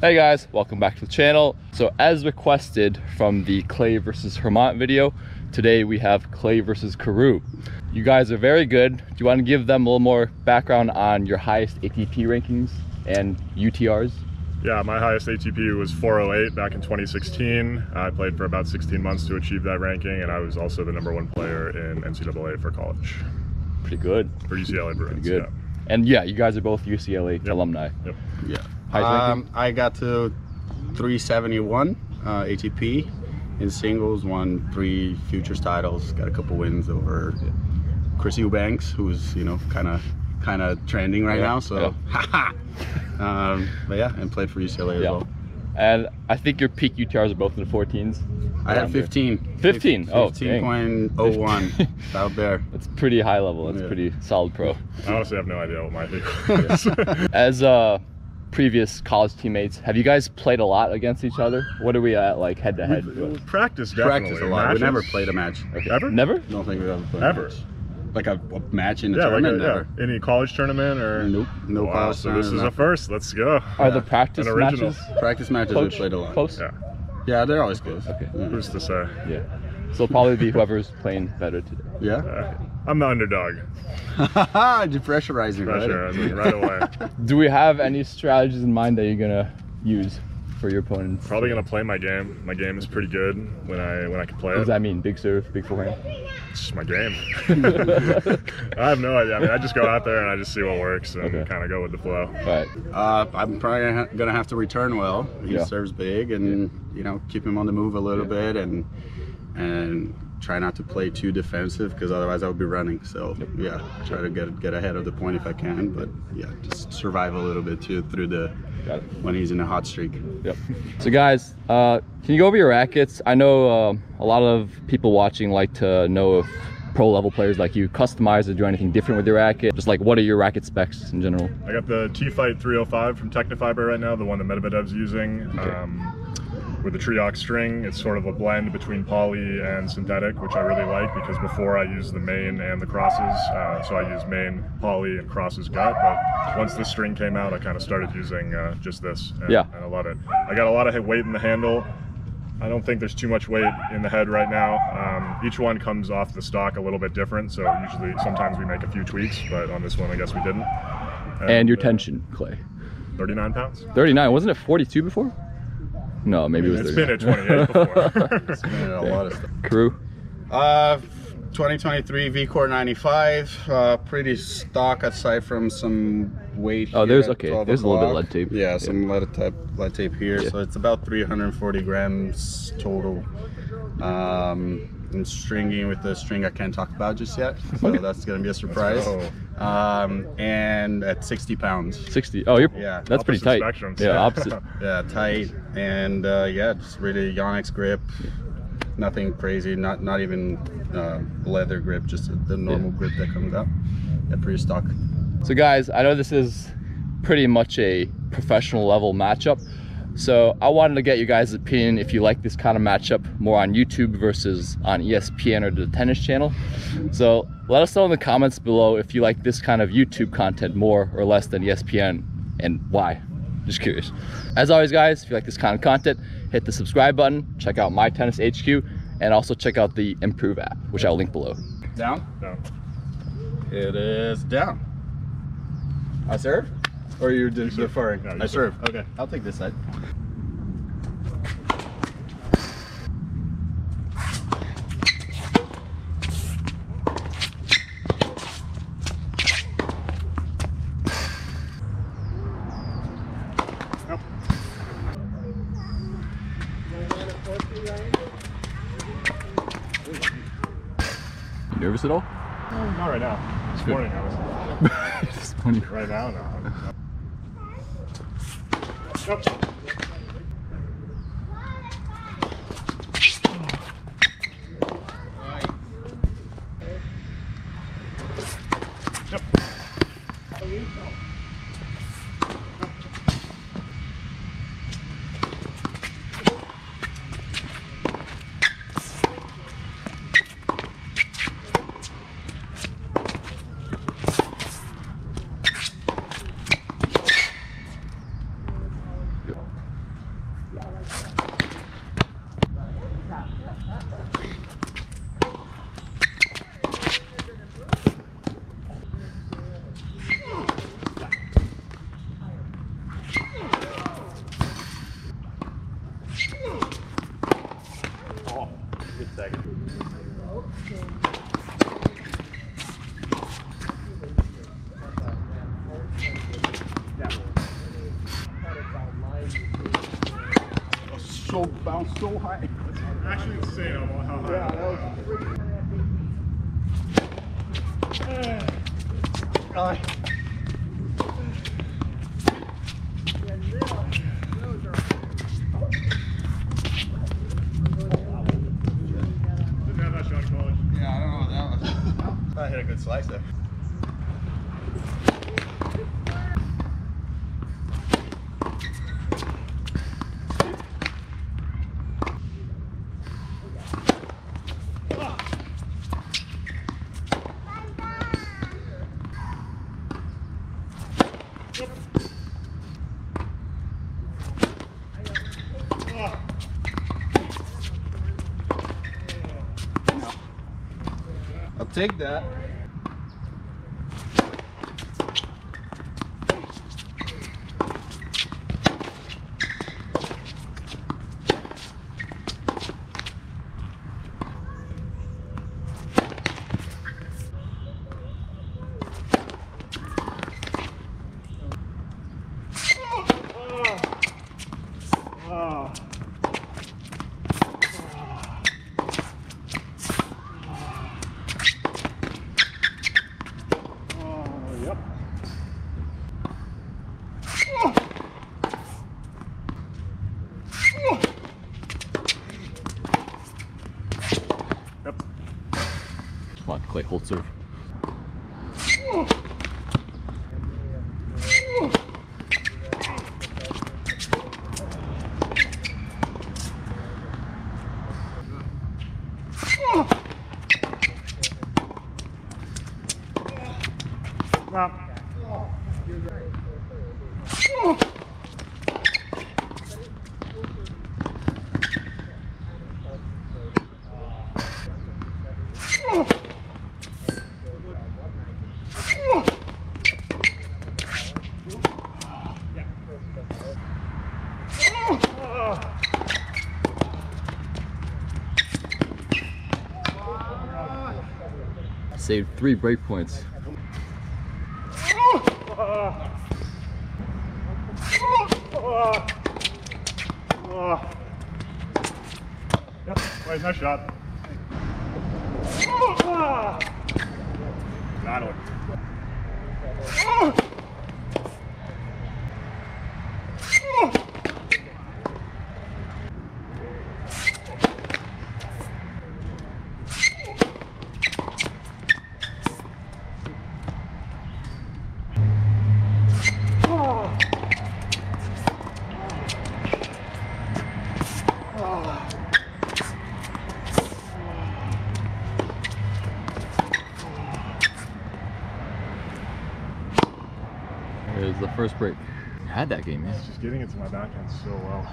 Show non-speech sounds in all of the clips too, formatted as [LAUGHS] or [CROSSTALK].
Hey guys, welcome back to the channel. So as requested from the Clay versus Hermont video, today we have Clay versus Karue. You guys are very good. Do you want to give them a little more background on your highest ATP rankings and UTRs? Yeah, my highest ATP was 408 back in 2016. I played for about 16 months to achieve that ranking, and I was also the number one player in NCAA for college. Pretty good. For UCLA Bruins. Pretty good. Yeah. And yeah, you guys are both UCLA yep. alumni. Yep. Yeah. Um, I got to 371 uh, ATP in singles, won three futures titles, got a couple wins over Chris Eubanks, who's you know kind of kind of trending right yeah, now. So, yeah. [LAUGHS] um, but yeah, and played for UCLA as well. And I think your peak UTRs are both in the 14s. I had 15. 15? 15 oh, 15.01 out there. That's pretty high level. That's yeah. pretty solid pro. I honestly have no idea what my [LAUGHS] peak is. As uh, previous college teammates. Have you guys played a lot against each other? What are we at like head to head? Practice definitely. Practice a lot. Matches. We never played a match. Okay. Ever? Never? don't think we've ever played Ever. Like a, a, match in a yeah, tournament? Like a, yeah. Any college tournament or? Nope. No wow, college so this is a first. Let's go. Are yeah. the practice matches? Practice matches we played a lot. Close? Yeah. Yeah, they're always close. Okay. Yeah. Who's to say? Yeah. So it'll probably be whoever's playing better today. Yeah? Uh, I'm the underdog. Depressurizing, Pressurizing right, right away. [LAUGHS] Do we have any strategies in mind that you're gonna use for your opponents? Probably gonna play my game. My game is pretty good when I when I can play what it. does that mean? Big serve, big forehand? It's just my game. [LAUGHS] I have no idea. I mean, I just go out there and I just see what works and okay. kind of go with the flow. Right. Uh, I'm probably gonna have to return well. He yeah. serves big, and yeah. you know, keep him on the move a little yeah. bit, and and try not to play too defensive because otherwise I would be running. So yeah, try to get get ahead of the point if I can. But yeah, just survive a little bit too through the when he's in a hot streak. Yep. So guys, uh, can you go over your rackets? I know uh, a lot of people watching like to know if pro level players like you customize or do anything different with your racket? Just like what are your racket specs in general? I got the T-Fight 305 from Tecnifibre right now, the one that Medvedev's using. Okay. Um, with the Triax string. It's sort of a blend between poly and synthetic, which I really like because before I used the main and the crosses, uh, so I used main poly and crosses gut. But once this string came out, I kind of started using uh, just this, and, yeah. and I love it. I got a lot of weight in the handle. I don't think there's too much weight in the head right now. Um, each one comes off the stock a little bit different, so usually sometimes we make a few tweaks, but on this one I guess we didn't. And, and your uh, tension, Clay? 39 pounds. 39, wasn't it 42 before? No, maybe I mean, it was. It's been at 28 [LAUGHS] before. it's been a lot of stuff. Karue. Uh, 2023 VCore 95. Uh, pretty stock aside from some weight. Oh, there's okay. There's o'clock. a little bit of lead tape. Yeah, some yeah. lead tape, lead tape here. Yeah. So it's about 340 grams total. Um, and stringing with the string I can't talk about just yet. So that's gonna be a surprise. Um, and at 60 pounds. 60. Oh, you're. Yeah. That's pretty tight. Spectrums. Yeah, [LAUGHS] opposite. yeah, tight, and uh, yeah, just really Yonex grip. Nothing crazy. Not not even uh, leather grip. Just the normal yeah. grip that comes out. Yeah, pretty stock. So guys, I know this is pretty much a professional level matchup. So I wanted to get you guys' opinion if you like this kind of matchup more on YouTube versus on ESPN or the tennis channel. So let us know in the comments below if you like this kind of YouTube content more or less than ESPN and why. Just curious. As always guys, if you like this kind of content, hit the subscribe button, check out My Tennis HQ, and also check out the MprooV app, which I'll link below. Down? Down. It is down. I serve? Or you're deferring? No, I serve. Okay, I'll take this side. Nervous at all? No, not right now. This morning I was. [LAUGHS] this morning. Right now, no. So bounce so high. That's Actually insane on how high. Didn't have that shot in college. Yeah, I don't know what that was. [LAUGHS] I hit a good slice there. I'll that. Oh. Oh, oh yep. Yep. Come on, Clay, hold serve. Well, Saved three break points. Yep. Nice shot. Nine one. Here's the first break. You had that game, man. It's Just getting it to my backhand so well.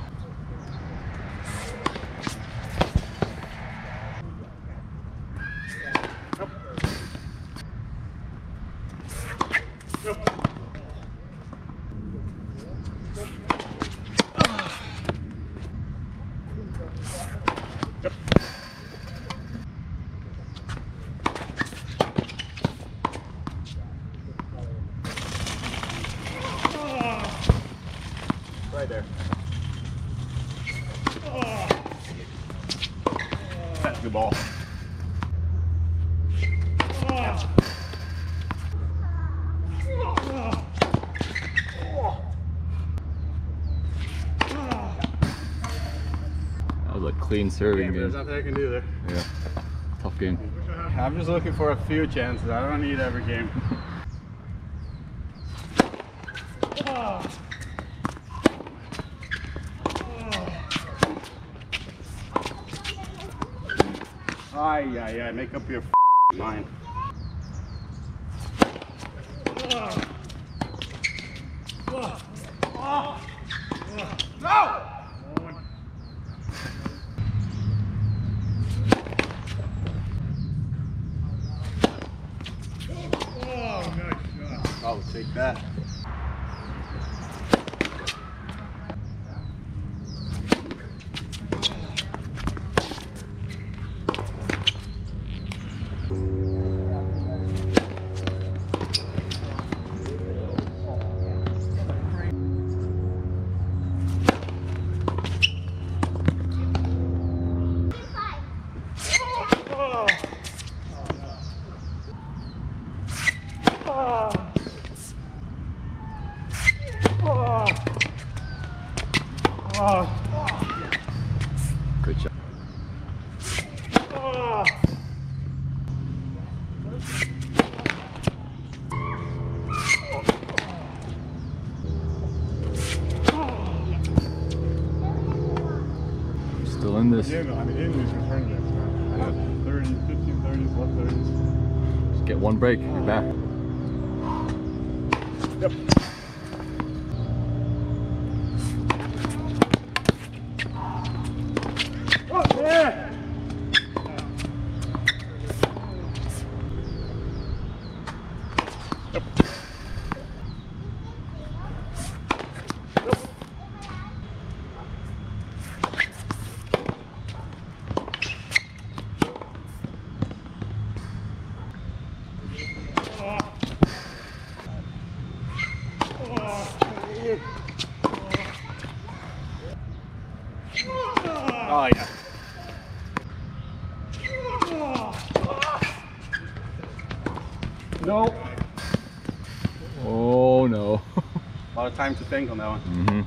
Right there. That's a good ball. That was a clean serving There's game. nothing I can do there. Yeah. Tough game. I'm just looking for a few chances. I don't need every game. [LAUGHS] Ay, ay, ay, make up your mind. No! Take that. Good job. In this. Yeah, no, I mean, in games, man. 30, 15, 30s, left 30s. Just get one break. You're back. Yep. Oh, yeah! Yep. Oh, yeah. No. Oh no. A lot of time to think on that one. hmm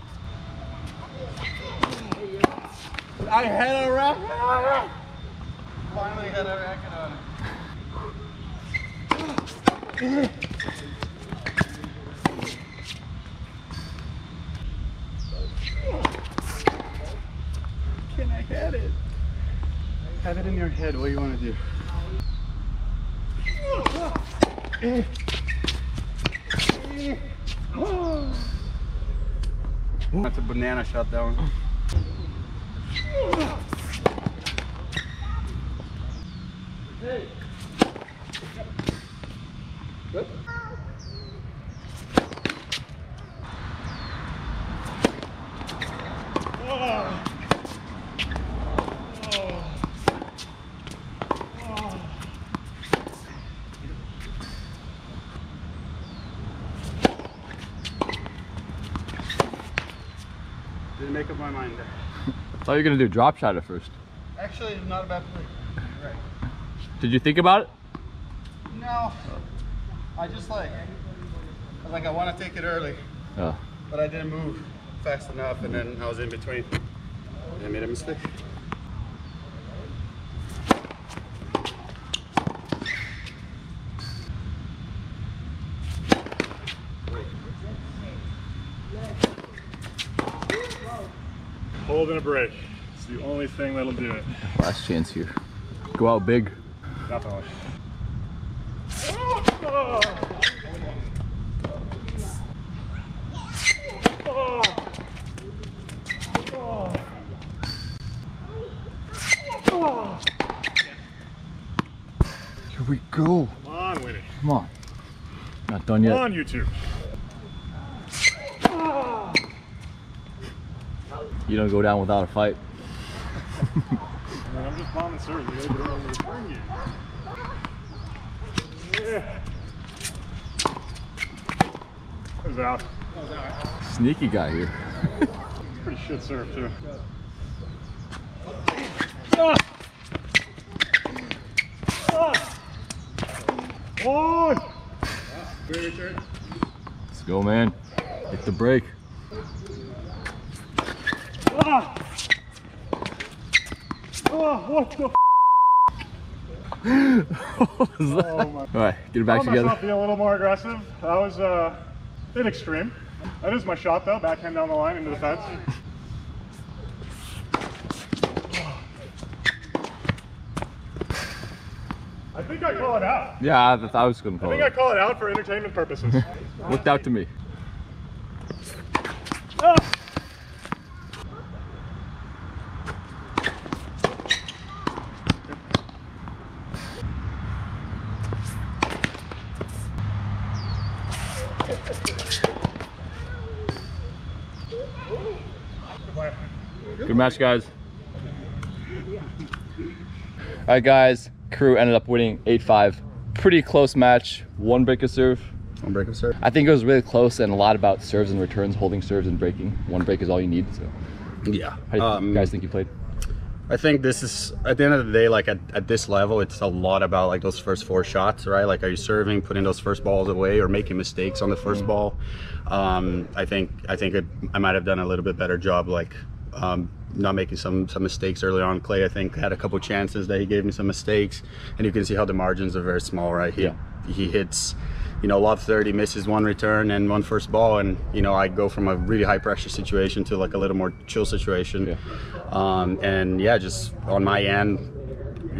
I had a racket on it. Finally had a racket on it. Can I get it? Have it in your head. What do you want to do? [LAUGHS] That's a banana shot that one. Didn't make up my mind there. Thought you were gonna do drop shot at first. Actually, it's not a bad play. Right. Did you think about it? No. I just like, I like, I want to take it early, Oh. but I didn't move fast enough, and then I was in between. I made a mistake. Holding a break. It's the only thing that'll do it. Last chance here. Go out big. Definitely. Here we go. Come on, Winnie. Come on. Not done Come yet. Come on, you You don't go down without a fight. I mean, I'm just bombing serves. You gotta get over the spring you. Yeah. Was out. Sneaky guy here. Pretty shit serve, too. One! Great return. Let's go, man. Hit the break. Ah! Oh, what the f- What? Oh my- All right, get it back Found together. myself being a little more aggressive. That was uh, a bit extreme. That is my shot though, backhand down the line into the fence. I think I call it out. Yeah, I, I was gonna I call think I it. call it out for entertainment purposes. Looked out to me. Ah! Good match, guys. All right, guys. Karue ended up winning 8-5. Pretty close match. One break of serve. One break of serve. I think it was really close and a lot about serves and returns, holding serves and breaking. One break is all you need. So, Yeah. how do you Um, guys think you played? I think this is at the end of the day, like at, at this level, it's a lot about like those first four shots, right? Like, are you serving, putting those first balls away, or making mistakes on the 1st ball? Um, I think I think it, I might have done a little bit better job, like um, not making some some mistakes early on. Clay, I think, had a couple chances that he gave me some mistakes, and you can see how the margins are very small, right? He Yeah. he hits. You know, lob 30, misses one return and one first ball, and you know I go from a really high pressure situation to like a little more chill situation. Yeah. Um, and yeah, just on my end,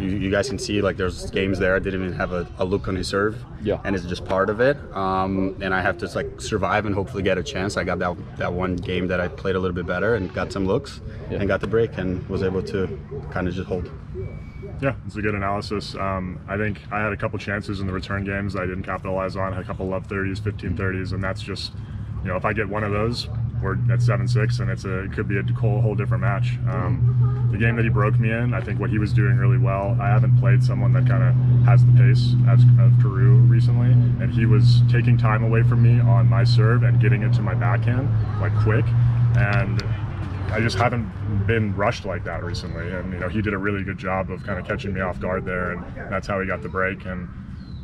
you, you guys can see like there's games there I didn't even have a, a look on his serve. Yeah. And it's just part of it. Um, and I have to like survive and hopefully get a chance. I got that that one game that I played a little bit better and got some looks Yeah. and got the break and was able to kind of just hold. Yeah, it's a good analysis. Um, I think I had a couple chances in the return games that I didn't capitalize on. Had a couple love 30s, 15 30s, and that's just, you know, if I get one of those, we're at 7 6, and it's a, it could be a whole, whole different match. Um, the game that he broke me in, I think what he was doing really well. I haven't played someone that kind of has the pace as of Karue recently, and he was taking time away from me on my serve and getting it to my backhand like quick. And I just haven't been rushed like that recently. And you know, he did a really good job of kind of catching me off guard there, and that's how he got the break. And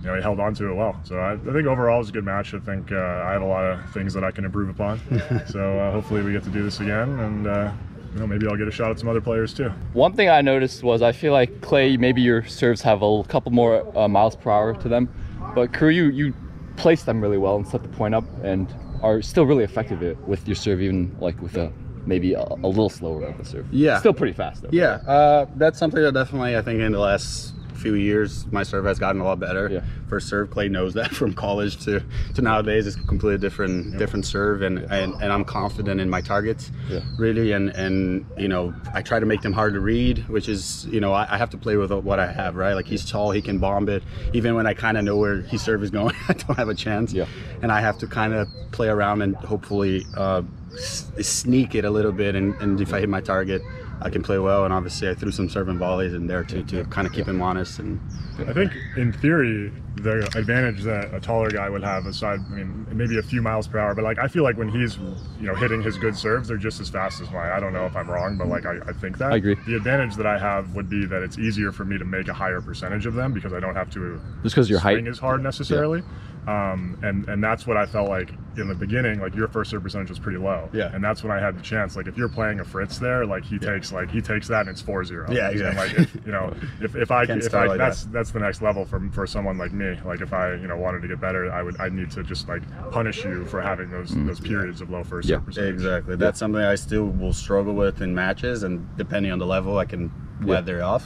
you know, he held on to it well. So I, I think overall it was a good match. I think uh, I have a lot of things that I can improve upon. [LAUGHS] so uh, hopefully we get to do this again, and uh, you know, maybe I'll get a shot at some other players too. One thing I noticed was I feel like Clay, maybe your serves have a couple more uh, miles per hour to them, but Karue, you you place them really well and set the point up and are still really effective with your serve, even like with a maybe a, a little slower of the serve. Yeah. still pretty fast though. Yeah, uh, that's something that definitely I think in the last few years my serve has gotten a lot better. Yeah. First serve, Clay knows that [LAUGHS] from college to, to nowadays it's a completely different different serve, and, and and I'm confident in my targets. Yeah. Really, and and you know I try to make them hard to read, which is you know I, I have to play with what I have, right? Like he's tall, he can bomb it. Even when I kind of know where his serve is going, [LAUGHS] I don't have a chance. Yeah. And I have to kind of play around and hopefully. Uh, s- sneak it a little bit and, and if I hit my target I can play well and obviously I threw some serving volleys in there too to kind of keep him honest and I think in theory the advantage that a taller guy would have aside I mean maybe a few miles per hour but like I feel like when he's you know hitting his good serves they're just as fast as mine. I don't know if I'm wrong but like I, I think that. I agree. the advantage that I have would be that it's easier for me to make a higher percentage of them because I don't have to Just because your height? is hard necessarily um, and and that's what I felt like in the beginning like your first serve percentage was pretty low Yeah. and that's when I had the chance like if you're playing a Fritz there like he takes like he takes that and it's 4-0 Yeah, and exactly. like if, you know if, if I if I like that's that. that's the next level for for someone like me. Like if I you know wanted to get better, I would I need to just like punish you for having those those periods of low first Mm. Yeah. serve percentage. exactly that's something I still will struggle with in matches and depending on the level I can weather off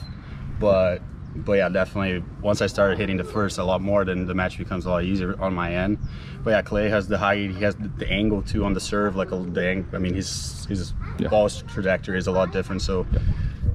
but but yeah definitely once I started hitting the first a lot more then the match becomes a lot easier on my end but yeah Clay has the height he has the, the angle too on the serve like a, the ang- I mean his his Yeah. ball trajectory is a lot different so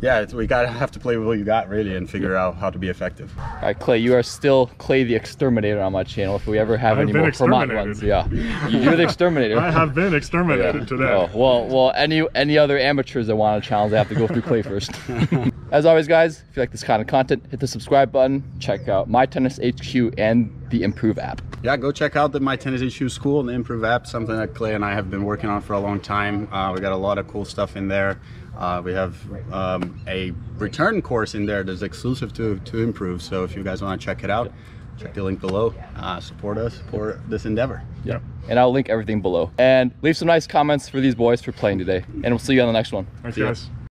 yeah, it's, we gotta have to play with what you got really and figure out how to be effective. All right, Clay, you are still Clay the Exterminator on my channel. If we ever have I've any more Vermont ones, yeah, You- you're the Exterminator. [LAUGHS] I have been Yeah. exterminated today. Oh, well, well, any any other amateurs that want to challenge, they have to go through Clay first. [LAUGHS] As always, guys, if you like this kind of content, hit the subscribe button. Check out My Tennis HQ and the MprooV app. Yeah, go check out the My Tennis HQ School and the MprooV app, something that Clay and I have been working on for a long time. Uh, we got a lot of cool stuff in there. Uh, we have um, a return course in there that's exclusive to, to MprooV. So if you guys want to check it out, check the link below. Uh, support us, support this endeavor. Yeah. And I'll link everything below. And leave some nice comments for these boys for playing today. And we'll see you on the next one. Thanks See ya. guys.